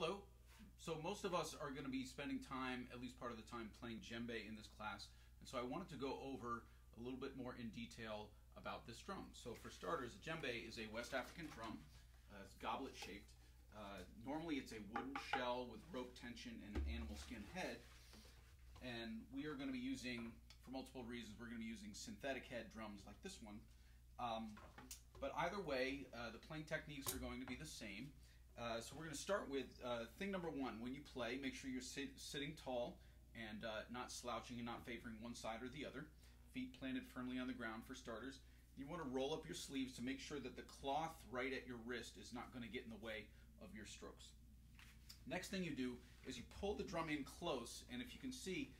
Hello. So most of us are going to be spending time, at least part of the time, playing djembe in this class. And so I wanted to go over a little bit more in detail about this drum. So for starters, a djembe is a West African drum. Uh, it's goblet shaped. Uh, normally it's a wooden shell with rope tension and an animal skin head. And we are going to be using, for multiple reasons, we're going to be using synthetic head drums like this one. Um, but either way, uh, the playing techniques are going to be the same. Uh, so we're going to start with uh, thing number one. When you play, make sure you're sit sitting tall and uh, not slouching and not favoring one side or the other. Feet planted firmly on the ground for starters. You want to roll up your sleeves to make sure that the cloth right at your wrist is not going to get in the way of your strokes. Next thing you do is you pull the drum in close, and if you can see,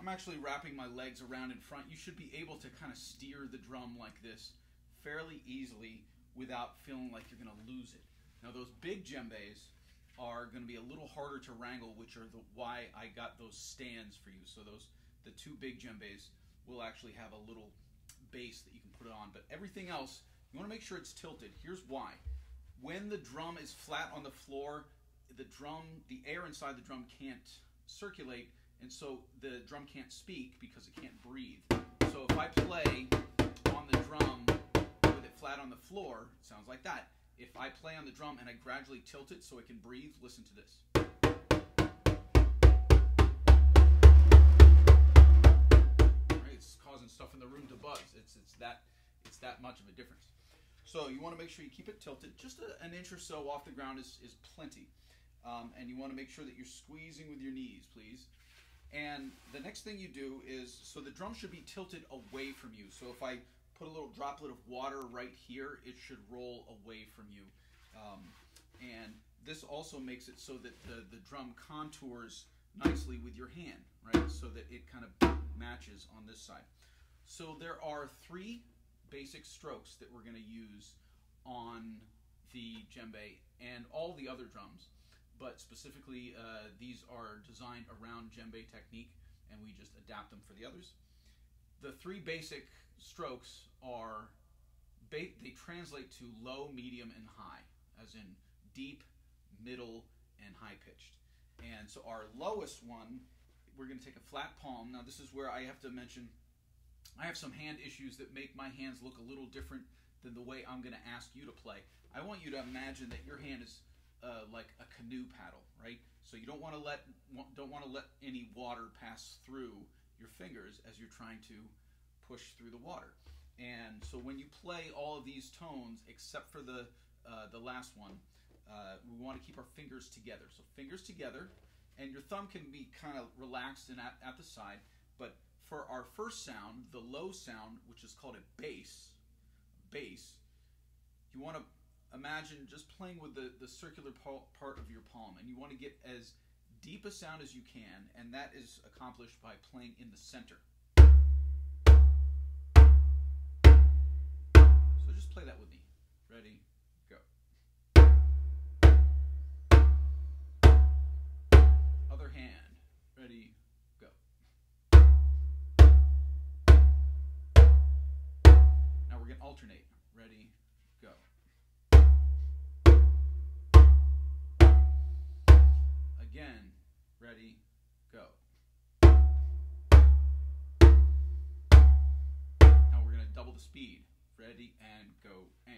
I'm actually wrapping my legs around in front. You should be able to kind of steer the drum like this fairly easily without feeling like you're going to lose it. Now those big djembes are going to be a little harder to wrangle, which are the why I got those stands for you. So those the two big djembes will actually have a little base that you can put it on. But everything else, you want to make sure it's tilted. Here's why. When the drum is flat on the floor, the drum, the air inside the drum can't circulate, and so the drum can't speak because it can't breathe. So if I play on the drum with it flat on the floor, it sounds like that. If I play on the drum and I gradually tilt it so it can breathe, listen to this. Right, it's causing stuff in the room to buzz. It's it's that it's that much of a difference. So you want to make sure you keep it tilted. Just a, an inch or so off the ground is, is plenty. Um, and you want to make sure that you're squeezing with your knees, please. And the next thing you do is, so the drum should be tilted away from you. So if I put a little droplet of water right here, it should roll away from you. Um, and this also makes it so that the, the drum contours nicely with your hand, right? So that it kind of matches on this side. So there are three basic strokes that we're going to use on the djembe and all the other drums, but specifically uh, these are designed around djembe technique and we just adapt them for the others. The three basic strokes are they translate to low, medium, and high, as in deep, middle, and high pitched. And so our lowest one, we're going to take a flat palm. Now this is where I have to mention I have some hand issues that make my hands look a little different than the way I'm going to ask you to play. I want you to imagine that your hand is uh, like a canoe paddle, right? So you don't want to let don't want to let any water pass through your fingers as you're trying to push through the water. And so when you play all of these tones, except for the uh, the last one, uh, we want to keep our fingers together. So fingers together, and your thumb can be kind of relaxed and at, at the side. But for our first sound, the low sound, which is called a bass, bass, you want to imagine just playing with the, the circular part of your palm, and you want to get as deep a sound as you can, and that is accomplished by playing in the center. So just play that with me. Ready, go. Other hand. Ready, go. Now we're going to alternate. Ready, go. Again, ready, go. Now we're going to double the speed ready and go and.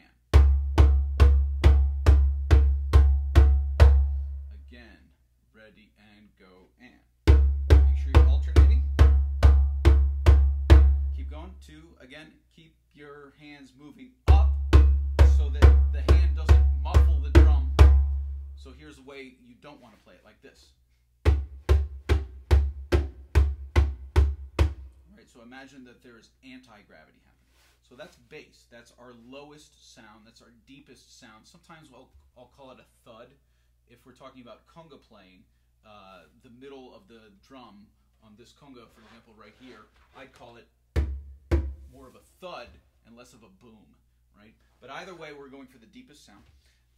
Again, ready and go and. Make sure you're alternating. Keep going. Two, again, keep your hands moving up so that the hand doesn't muffle the. So here's the way you don't want to play it like this. Right, so imagine that there is anti-gravity happening. So that's bass. That's our lowest sound. That's our deepest sound. Sometimes I'll, I'll call it a thud. If we're talking about conga playing, uh, the middle of the drum on this conga, for example, right here, I'd call it more of a thud and less of a boom, right? But either way, we're going for the deepest sound.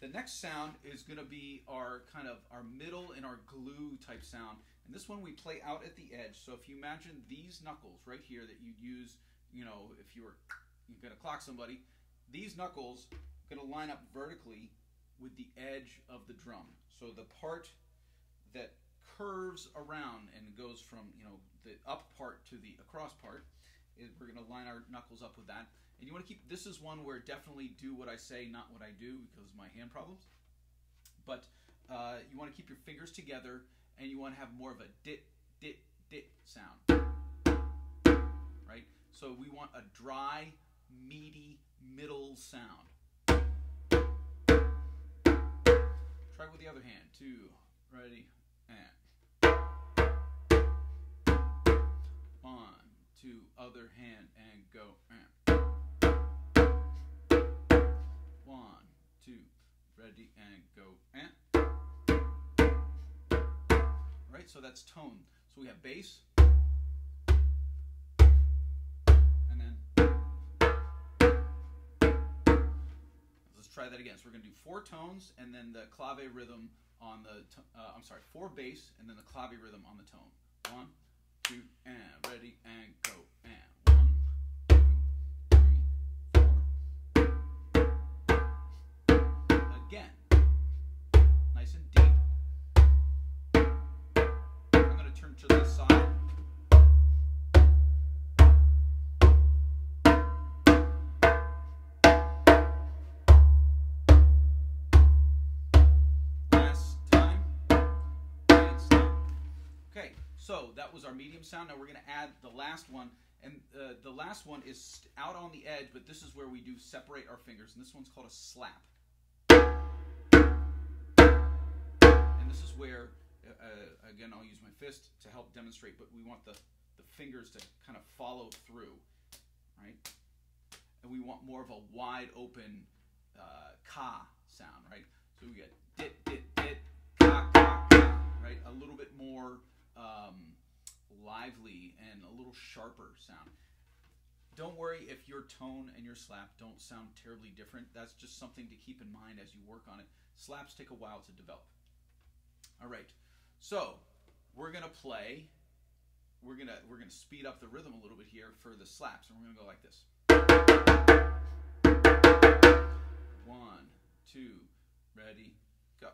The next sound is going to be our kind of our middle and our glue type sound. And this one we play out at the edge. So if you imagine these knuckles right here that you'd use, you know, if you were you're going to clock somebody. These knuckles are going to line up vertically with the edge of the drum. So the part that curves around and goes from you know the up part to the across part. We're going to line our knuckles up with that, and you want to keep. This is one where definitely do what I say, not what I do, because my hand problems. But uh, you want to keep your fingers together, and you want to have more of a dit dit dit sound. Right. So we want a dry, meaty middle sound. Try with the other hand. Two, ready, two, other hand, and go. And one, two, ready, and go. And right. So that's tone. So we have bass. And then let's try that again. So we're going to do four tones and then the clave rhythm on the, uh, I'm sorry, four bass and then the clave rhythm on the tone. Again. Nice and deep. I'm going to turn to the side. Last time. And stop. Okay, so that was our medium sound. Now we're going to add the last one. And uh, the last one is out on the edge, but this is where we do separate our fingers. And this one's called a slap. This is where, uh, uh, again, I'll use my fist to help demonstrate, but we want the, the fingers to kind of follow through, right? And we want more of a wide open uh, ka sound, right? So we get dit, dit, dit, ka, ka, ka, right? A little bit more um, lively and a little sharper sound. Don't worry if your tone and your slap don't sound terribly different. That's just something to keep in mind as you work on it. Slaps take a while to develop. All right. So, we're to play we're to we're to speed up the rhythm a little bit here for the slaps and we're to go like this. One, two, ready, go.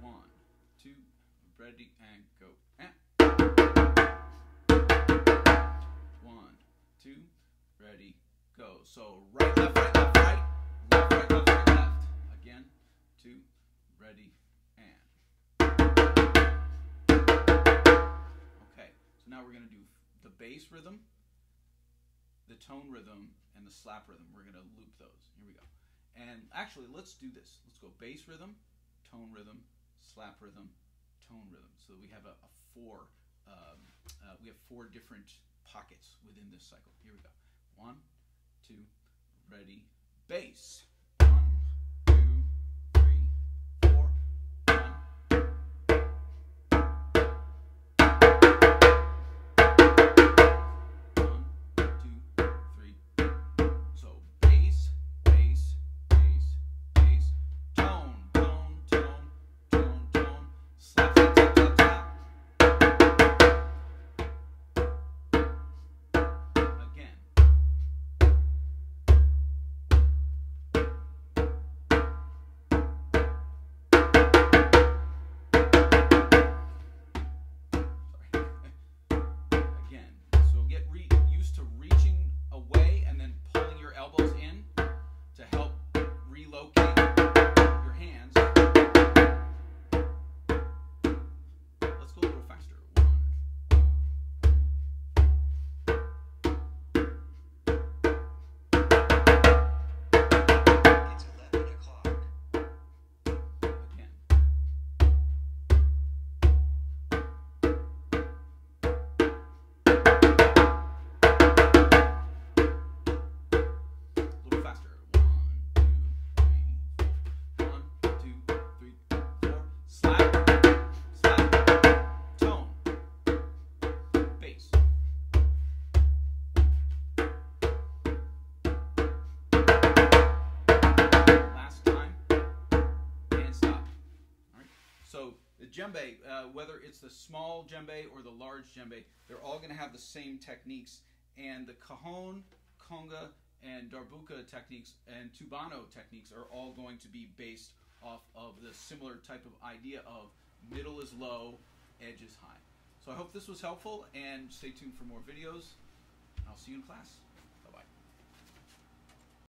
One, two, ready, and go. And one, two, ready, go. So right, left, right, left, right, Again, two, ready, and. Okay, so now we're gonna do the bass rhythm, the tone rhythm, and the slap rhythm. We're gonna loop those. Here we go. And actually, let's do this. Let's go bass rhythm, tone rhythm, slap rhythm, tone rhythm. So we have a, a four. Um, uh, we have four different pockets within this cycle. Here we go. One, two, ready, bass. Djembe, uh, whether it's the small djembe or the large djembe, they're all going to have the same techniques. And the cajon, conga, and darbuka techniques and tubano techniques are all going to be based off of the similar type of idea of middle is low, edge is high. So I hope this was helpful, and stay tuned for more videos. I'll see you in class.